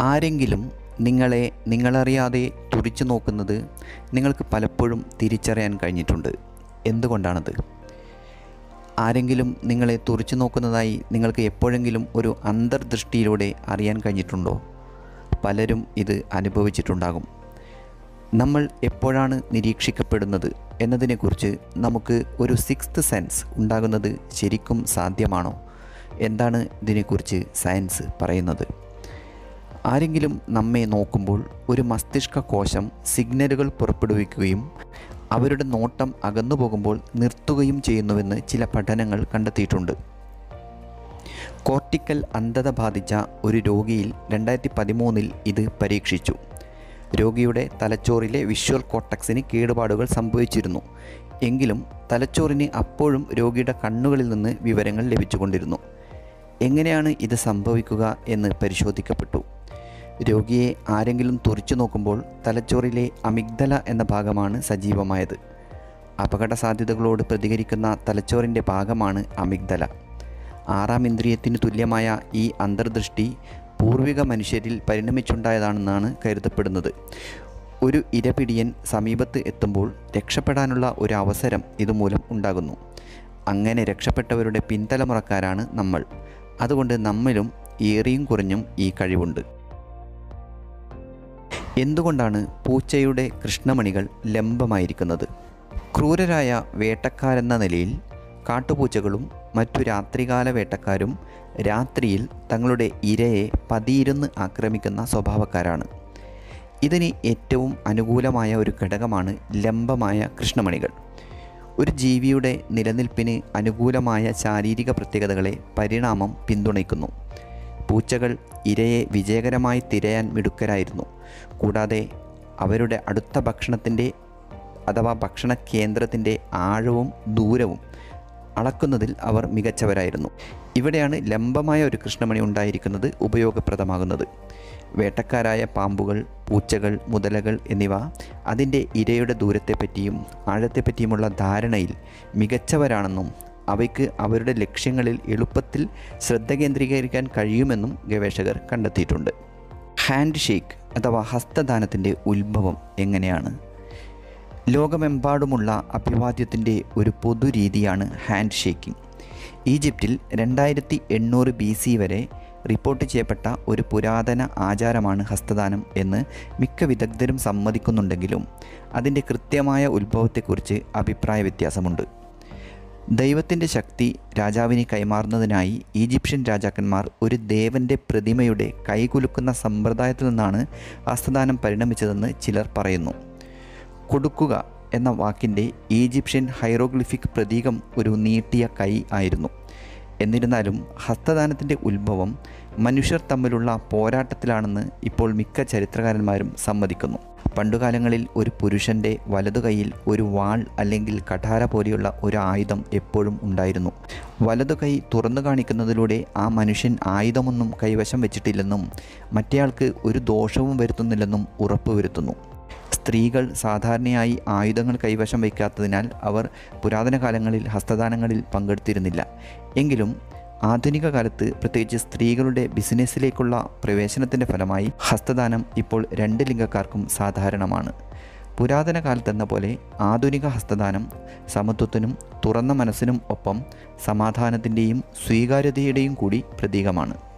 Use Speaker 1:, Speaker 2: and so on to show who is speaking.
Speaker 1: ആരെങ്കിലും നിങ്ങളെ നിങ്ങളറിയാതെ തുറിച്ചു നോക്കുന്നത് നിങ്ങൾക്ക് പലപ്പോഴും തിരിച്ചറിയാൻ കഴിഞ്ഞിട്ടുണ്ട്. എന്തുകൊണ്ടാണത്? ആരെങ്കിലും നിങ്ങളെ തുറിച്ചു നോക്കുന്നതായി നിങ്ങൾക്ക് എപ്പോഴെങ്കിലും ഒരു അന്തർദൃഷ്ടിയിലൂടെ അറിയാൻ കഴിഞ്ഞിട്ടുണ്ടോ? പലരും ഇത് അനുഭവിച്ചിട്ടുണ്ടാകും. നമ്മൾ എപ്പോഴാണ് നിരീക്ഷിക്കപ്പെടുന്നത് എന്നതിനെക്കുറിച്ച് നമുക്ക് ഒരു സിക്സ്ത് സെൻസ് ഉണ്ടാകുന്നത് ശരിക്കും സാധ്യമാണോ? എന്താണ് ഇതിനെക്കുറിച്ച് സയൻസ് പറയുന്നത്? ആരെങ്കിലും നമ്മെ നോക്കുമ്പോൾ ഒരു മസ്തിഷ്ക കോശം സിഗ്നലുകൾ പുറപ്പെടുവിക്കുകയും അവരുടെ നോട്ടം അകന്നു പോകുമ്പോൾ നിർത്തുകയും ചെയ്യുന്നുവെന്ന് ചില പഠനങ്ങൾ കണ്ടെത്തിയിട്ടുണ്ട്. കോർട്ടിക്കൽ അന്ധത ബാധിച്ച ഒരു രോഗിയിൽ രണ്ടായിരത്തി പതിമൂന്നിൽ ഇത് പരീക്ഷിച്ചു. രോഗിയുടെ തലച്ചോറിലെ വിഷ്വൽ കോട്ടക്സിന് കേടുപാടുകൾ സംഭവിച്ചിരുന്നു. എങ്കിലും തലച്ചോറിന് അപ്പോഴും രോഗിയുടെ കണ്ണുകളിൽ നിന്ന് വിവരങ്ങൾ ലഭിച്ചുകൊണ്ടിരുന്നു. എങ്ങനെയാണ് ഇത് സംഭവിക്കുക എന്ന് പരിശോധിക്കപ്പെട്ടു. രോഗിയെ ആരെങ്കിലും തുറിച്ചു നോക്കുമ്പോൾ തലച്ചോറിലെ അമിഗ്ദല എന്ന ഭാഗമാണ് സജീവമായത്. അപകട സാധ്യതകളോട് പ്രതികരിക്കുന്ന തലച്ചോറിന്റെ ഭാഗമാണ് അമിഗ്ദല. ആറാം ഇന്ദ്രിയത്തിന് തുല്യമായ ഈ അന്തർദൃഷ്ടി പൂർവിക മനുഷ്യരിൽ പരിണമിച്ചുണ്ടായതാണെന്നാണ് കരുതപ്പെടുന്നത്. ഒരു ഇരപിടിയൻ സമീപത്ത് എത്തുമ്പോൾ രക്ഷപ്പെടാനുള്ള ഒരു അവസരം ഇതുമൂലം ഉണ്ടാകുന്നു. അങ്ങനെ രക്ഷപ്പെട്ടവരുടെ പിൻതലമുറക്കാരാണ് നമ്മൾ. അതുകൊണ്ട് നമ്മിലും ഏറിയും കുറഞ്ഞും ഈ കഴിവുണ്ട്. എന്തുകൊണ്ടാണ് പൂച്ചയുടെ കൃഷ്ണമണികൾ ലംബമായിരിക്കുന്നത്? ക്രൂരരായ വേട്ടക്കാരെന്ന നിലയിൽ കാട്ടുപൂച്ചകളും മറ്റു രാത്രികാല വേട്ടക്കാരും രാത്രിയിൽ തങ്ങളുടെ ഇരയെ പതിയിരുന്ന് ആക്രമിക്കുന്ന സ്വഭാവക്കാരാണ്. ഇതിന് ഏറ്റവും അനുകൂലമായ ഒരു ഘടകമാണ് ലംബമായ കൃഷ്ണമണികൾ. ഒരു ജീവിയുടെ നിലനിൽപ്പിന് അനുകൂലമായ ശാരീരിക പ്രത്യേകതകളെ പരിണാമം പിന്തുണയ്ക്കുന്നു. പൂച്ചകൾ ഇരയെ വിജയകരമായി തിരയാൻ മിടുക്കരായിരുന്നു. കൂടാതെ അവരുടെ അടുത്ത ഭക്ഷണത്തിന്റെ അഥവാ ഭക്ഷണ കേന്ദ്രത്തിന്റെ ആഴവും ദൂരവും അളക്കുന്നതിൽ അവർ മികച്ചവരായിരുന്നു. ഇവിടെയാണ് ലംബമായ ഒരു കൃഷ്ണമണി ഉണ്ടായിരിക്കുന്നത് ഉപയോഗപ്രദമാകുന്നത്. വേട്ടക്കാരായ പാമ്പുകൾ പൂച്ചകൾ മുതലകൾ എന്നിവ അതിന്റെ ഇരയുടെ ദൂരത്തെപ്പറ്റിയും ആഴത്തെപ്പറ്റിയുമുള്ള ധാരണയിൽ മികച്ചവരാണെന്നും അവയ്ക്ക് അവരുടെ ലക്ഷ്യങ്ങളിൽ എളുപ്പത്തിൽ ശ്രദ്ധ കേന്ദ്രീകരിക്കാൻ കഴിയുമെന്നും ഗവേഷകർ കണ്ടെത്തിയിട്ടുണ്ട്. ഹാൻഡ് ഷേക്ക് അഥവാ ഹസ്തദാനത്തിന്റെ ഉത്ഭവം എങ്ങനെയാണ്? ലോകമെമ്പാടുമുള്ള അഭിവാദ്യത്തിന്റെ ഒരു പൊതുരീതിയാണ് ഹാൻഡ് ഷേക്കിംഗ് ഈജിപ്തിൽ രണ്ടായിരത്തി എണ്ണൂറ് ബി സി വരെ റിപ്പോർട്ട് ചെയ്യപ്പെട്ട ഒരു പുരാതന ആചാരമാണ് ഹസ്തദാനം എന്ന് മിക്ക വിദഗ്ധരും സമ്മതിക്കുന്നുണ്ടെങ്കിലും അതിന്റെ കൃത്യമായ ഉത്ഭവത്തെക്കുറിച്ച് അഭിപ്രായ വ്യത്യാസമുണ്ട് ദൈവത്തിന്റെ ശക്തി രാജാവിന് കൈമാറുന്നതിനായി ഈജിപ്ഷ്യൻ രാജാക്കന്മാർ ഒരു ദേവന്റെ പ്രതിമയുടെ കൈകുലുക്കുന്ന സമ്പ്രദായത്തിൽ നിന്നാണ് ഹസ്തദാനം പരിണമിച്ചതെന്ന് ചിലർ പറയുന്നു. കൊടുക്കുക എന്ന വാക്കിന്റെ ഈജിപ്ഷ്യൻ ഹൈറോഗ്ലിഫിക് പ്രതീകം ഒരു നീട്ടിയ കൈ ആയിരുന്നു. എന്നിരുന്നാലും ഹസ്തദാനത്തിന്റെ ഉത്ഭവം മനുഷ്യർ തമ്മിലുള്ള പോരാട്ടത്തിലാണെന്ന് ഇപ്പോൾ മിക്ക ചരിത്രകാരന്മാരും സമ്മതിക്കുന്നു. പണ്ടുകാലങ്ങളിൽ ഒരു പുരുഷന്റെ വലതുകൈയിൽ ഒരു വാൾ അല്ലെങ്കിൽ കഠാര പോലെയുള്ള ഒരു ആയുധം എപ്പോഴും ഉണ്ടായിരുന്നു. വലതുകൈ തുറന്നു കാണിക്കുന്നതിലൂടെ ആ മനുഷ്യൻ ആയുധമൊന്നും കൈവശം വെച്ചിട്ടില്ലെന്നും മറ്റേയാൾക്ക് ഒരു ദോഷവും വരുത്തുന്നില്ലെന്നും ഉറപ്പുവരുത്തുന്നു സ്ത്രീകൾ സാധാരണയായി ആയുധങ്ങൾ കൈവശം വയ്ക്കാത്തതിനാൽ അവർ പുരാതന കാലങ്ങളിൽ ഹസ്തദാനങ്ങളിൽ പങ്കെടുത്തിരുന്നില്ല. എങ്കിലും ആധുനിക കാലത്ത് പ്രത്യേകിച്ച് സ്ത്രീകളുടെ ബിസിനസ്സിലേക്കുള്ള പ്രവേശനത്തിന്റെ ഫലമായി ഹസ്തദാനം ഇപ്പോൾ രണ്ട് ലിംഗക്കാർക്കും സാധാരണമാണ്. പുരാതന കാലത്തെന്ന പോലെ ആധുനിക ഹസ്തദാനം സമത്വത്തിനും തുറന്ന മനസ്സിനും ഒപ്പം സമാധാനത്തിന്റെയും സ്വീകാര്യതയുടെയും കൂടി പ്രതീകമാണ്.